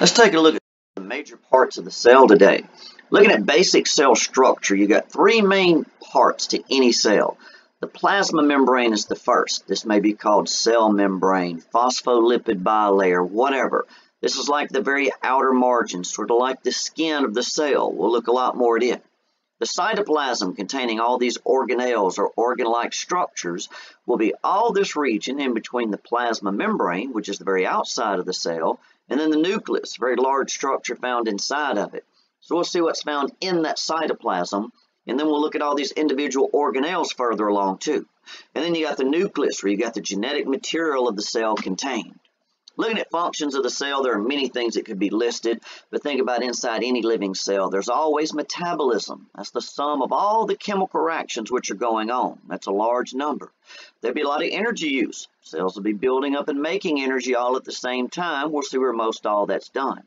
Let's take a look at the major parts of the cell today. Looking at basic cell structure, you got three main parts to any cell. The plasma membrane is the first. This may be called cell membrane, phospholipid bilayer, whatever. This is like the very outer margin, sort of like the skin of the cell. We'll look a lot more at it. The cytoplasm containing all these organelles or organ-like structures will be all this region in between the plasma membrane, which is the very outside of the cell, and then the nucleus, a very large structure found inside of it. So we'll see what's found in that cytoplasm, and then we'll look at all these individual organelles further along too. And then you got the nucleus, where you got the genetic material of the cell contained. Looking at functions of the cell, there are many things that could be listed, but think about inside any living cell. There's always metabolism. That's the sum of all the chemical reactions which are going on. That's a large number. There'd be a lot of energy use. Cells will be building up and making energy all at the same time. We'll see where most all that's done.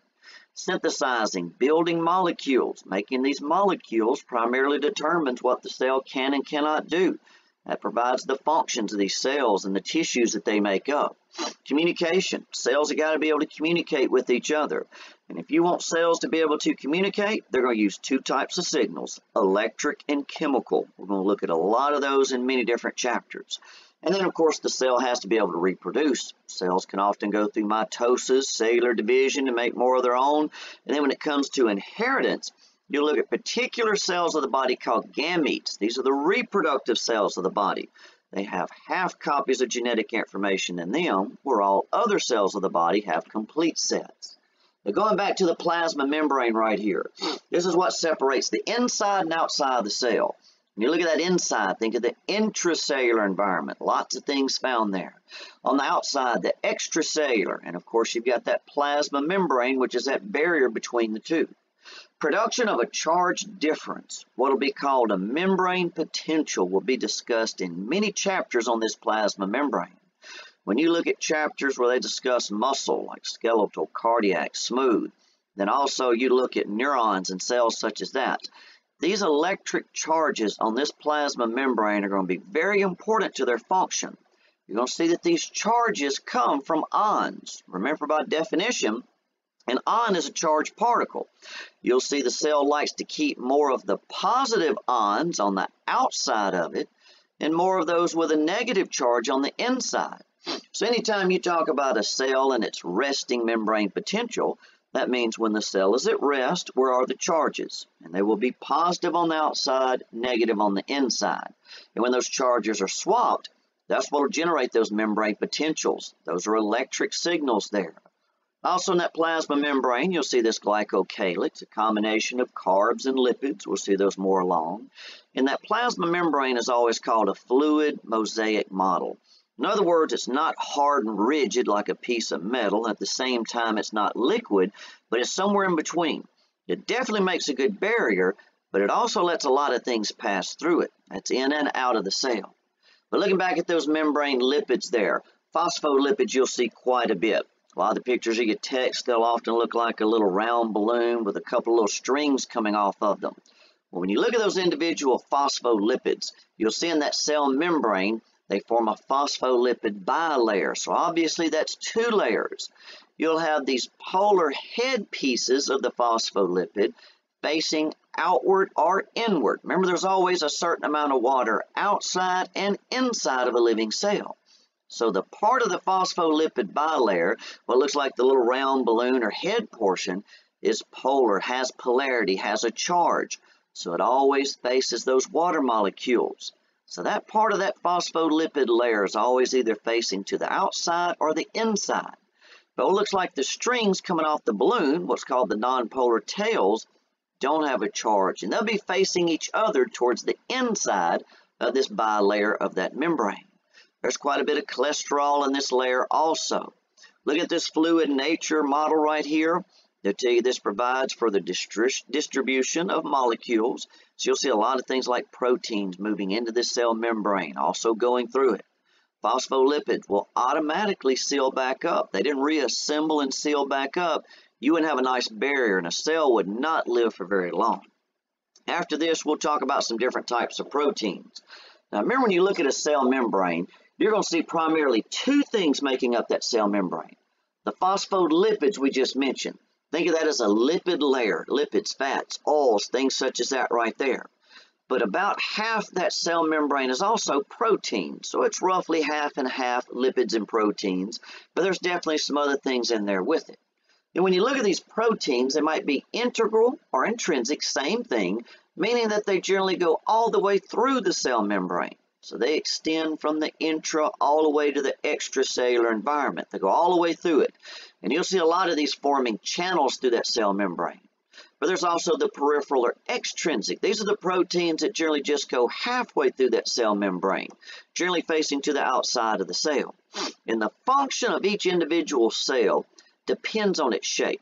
Synthesizing, building molecules. Making these molecules primarily determines what the cell can and cannot do. That provides the functions of these cells and the tissues that they make up. Communication. Cells have got to be able to communicate with each other. And if you want cells to be able to communicate, they're going to use two types of signals, electric and chemical. We're going to look at a lot of those in many different chapters. And then, of course, the cell has to be able to reproduce. Cells can often go through mitosis, cellular division to make more of their own. And then when it comes to inheritance, you look at particular cells of the body called gametes. These are the reproductive cells of the body. They have half copies of genetic information in them, where all other cells of the body have complete sets. Now going back to the plasma membrane right here, this is what separates the inside and outside of the cell. When you look at that inside, think of the intracellular environment. Lots of things found there. On the outside, the extracellular. And of course, you've got that plasma membrane, which is that barrier between the two. Production of a charge difference, what will be called a membrane potential, will be discussed in many chapters on this plasma membrane. When you look at chapters where they discuss muscle, like skeletal, cardiac, smooth, then also you look at neurons and cells such as that. These electric charges on this plasma membrane are going to be very important to their function. You're going to see that these charges come from ions. Remember by definition, an ion is a charged particle. You'll see the cell likes to keep more of the positive ions on the outside of it and more of those with a negative charge on the inside. So anytime you talk about a cell and its resting membrane potential, that means when the cell is at rest, where are the charges? And they will be positive on the outside, negative on the inside. And when those charges are swapped, that's what will generate those membrane potentials. Those are electric signals there. Also in that plasma membrane, you'll see this glycocalyx, a combination of carbs and lipids. We'll see those more along. And that plasma membrane is always called a fluid mosaic model. In other words, it's not hard and rigid like a piece of metal. At the same time, it's not liquid, but it's somewhere in between. It definitely makes a good barrier, but it also lets a lot of things pass through it. That's in and out of the cell. But looking back at those membrane lipids there, phospholipids you'll see quite a bit. A lot of the pictures you get text, they'll often look like a little round balloon with a couple of little strings coming off of them. Well, when you look at those individual phospholipids, you'll see in that cell membrane, they form a phospholipid bilayer. So obviously that's two layers. You'll have these polar head pieces of the phospholipid facing outward or inward. Remember, there's always a certain amount of water outside and inside of a living cell. So the part of the phospholipid bilayer, what looks like the little round balloon or head portion, is polar, has polarity, has a charge. So it always faces those water molecules. So that part of that phospholipid layer is always either facing to the outside or the inside. But it looks like the strings coming off the balloon, what's called the nonpolar tails, don't have a charge. And they'll be facing each other towards the inside of this bilayer of that membrane. There's quite a bit of cholesterol in this layer also. Look at this fluid nature model right here. They'll tell you this provides for the distribution of molecules. So you'll see a lot of things like proteins moving into this cell membrane, also going through it. Phospholipids will automatically seal back up. They didn't reassemble and seal back up. You wouldn't have a nice barrier and a cell would not live for very long. After this, we'll talk about some different types of proteins. Now remember when you look at a cell membrane, you're going to see primarily two things making up that cell membrane. The phospholipids we just mentioned. Think of that as a lipid layer, lipids, fats, oils, things such as that right there. But about half that cell membrane is also protein, so it's roughly half and half lipids and proteins, but there's definitely some other things in there with it. And when you look at these proteins, they might be integral or intrinsic, same thing, meaning that they generally go all the way through the cell membrane. So they extend from the intra all the way to the extracellular environment. They go all the way through it. And you'll see a lot of these forming channels through that cell membrane. But there's also the peripheral or extrinsic. These are the proteins that generally just go halfway through that cell membrane, generally facing to the outside of the cell. And the function of each individual cell depends on its shape.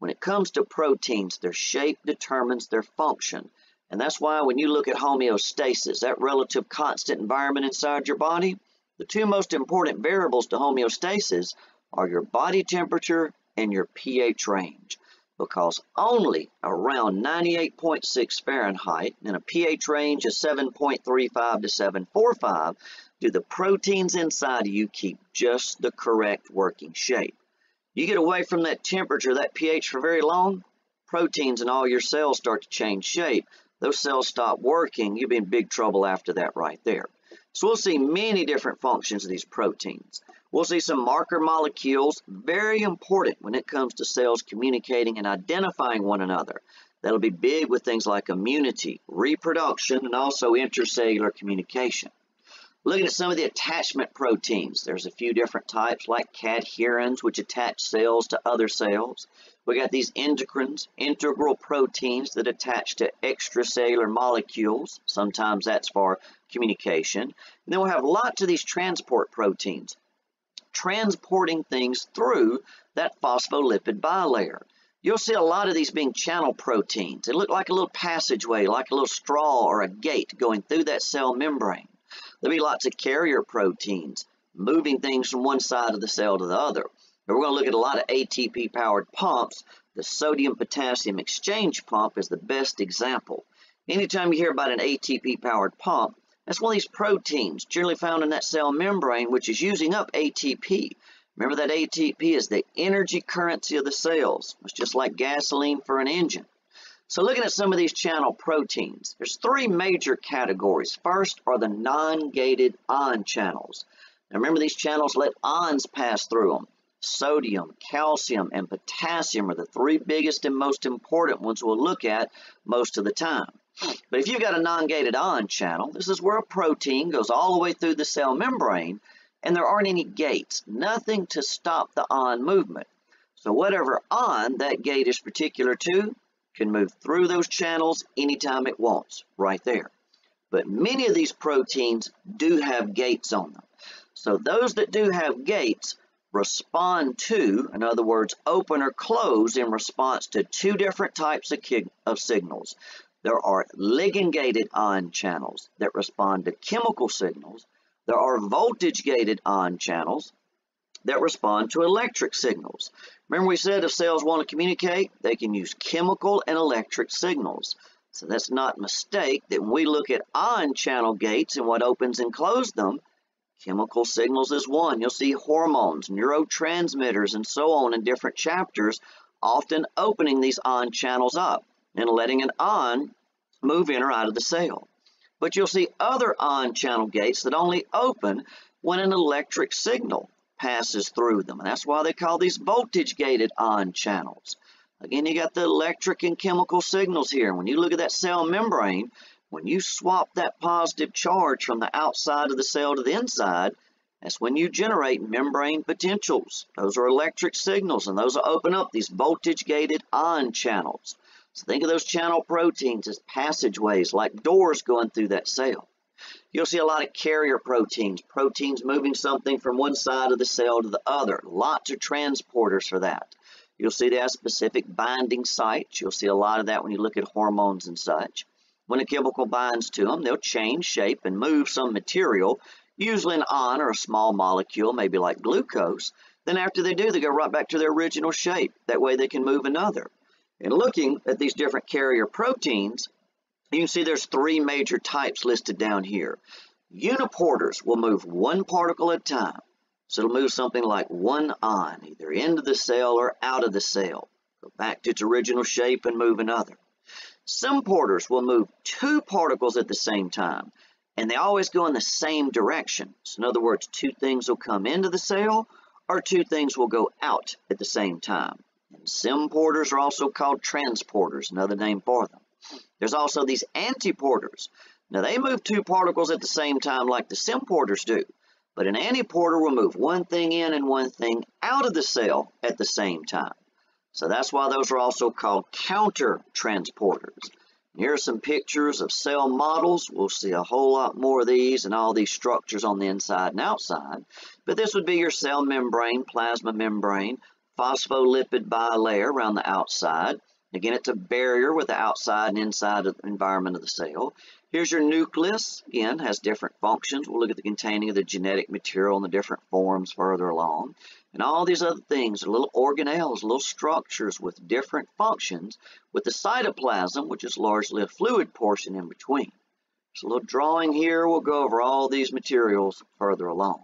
When it comes to proteins, their shape determines their function. And that's why when you look at homeostasis, that relative constant environment inside your body, the two most important variables to homeostasis are your body temperature and your pH range. Because only around 98.6 Fahrenheit and a pH range of 7.35 to 745 do the proteins inside of you keep just the correct working shape. You get away from that temperature, that pH for very long, proteins in all your cells start to change shape those cells stop working, you'll be in big trouble after that right there. So we'll see many different functions of these proteins. We'll see some marker molecules, very important when it comes to cells communicating and identifying one another. That'll be big with things like immunity, reproduction, and also intercellular communication. Looking at some of the attachment proteins, there's a few different types like cadherins, which attach cells to other cells. We got these integrins, integral proteins that attach to extracellular molecules. Sometimes that's for communication. And then we'll have lots of these transport proteins, transporting things through that phospholipid bilayer. You'll see a lot of these being channel proteins. They look like a little passageway, like a little straw or a gate going through that cell membrane. There'll be lots of carrier proteins moving things from one side of the cell to the other. And we're going to look at a lot of ATP powered pumps. The sodium potassium exchange pump is the best example. Anytime you hear about an ATP powered pump, that's one of these proteins generally found in that cell membrane which is using up ATP. Remember that ATP is the energy currency of the cells. It's just like gasoline for an engine. So looking at some of these channel proteins, there's three major categories. First are the non-gated ion channels. Now remember these channels let ions pass through them. Sodium, calcium, and potassium are the three biggest and most important ones we'll look at most of the time. But if you've got a non-gated ion channel, this is where a protein goes all the way through the cell membrane and there aren't any gates, nothing to stop the ion movement. So whatever ion that gate is particular to, can move through those channels anytime it wants, right there. But many of these proteins do have gates on them. So those that do have gates respond to, in other words, open or close in response to two different types of, of signals. There are ligand-gated ion channels that respond to chemical signals. There are voltage-gated ion channels that respond to electric signals. Remember we said if cells want to communicate, they can use chemical and electric signals. So that's not a mistake that when we look at ion channel gates and what opens and closes them, chemical signals is one. You'll see hormones, neurotransmitters, and so on in different chapters, often opening these ion channels up and letting an ion move in or out of the cell. But you'll see other ion channel gates that only open when an electric signal passes through them. And that's why they call these voltage-gated ion channels. Again, you got the electric and chemical signals here. When you look at that cell membrane, when you swap that positive charge from the outside of the cell to the inside, that's when you generate membrane potentials. Those are electric signals, and those will open up these voltage-gated ion channels. So think of those channel proteins as passageways, like doors going through that cell. You'll see a lot of carrier proteins, proteins moving something from one side of the cell to the other. Lots of transporters for that. You'll see they have specific binding sites. You'll see a lot of that when you look at hormones and such. When a chemical binds to them, they'll change shape and move some material, usually an ion or a small molecule, maybe like glucose. Then after they do, they go right back to their original shape. That way they can move another. And looking at these different carrier proteins, you can see there's three major types listed down here. Uniporters will move one particle at a time. So it'll move something like one ion, either into the cell or out of the cell. go back to its original shape and move another. Symporters will move two particles at the same time, and they always go in the same direction. So in other words, two things will come into the cell, or two things will go out at the same time. And symporters are also called cotransporters, another name for them. There's also these antiporters. Now they move two particles at the same time like the symporters do, but an antiporter will move one thing in and one thing out of the cell at the same time. So that's why those are also called counter transporters. Here are some pictures of cell models. We'll see a whole lot more of these and all these structures on the inside and outside. But this would be your cell membrane, plasma membrane, phospholipid bilayer around the outside. Again, it's a barrier with the outside and inside of the environment of the cell. Here's your nucleus. Again, has different functions. We'll look at the containing of the genetic material and the different forms further along. And all these other things little organelles, little structures with different functions, with the cytoplasm, which is largely a fluid portion in between. So a little drawing here. We'll go over all these materials further along.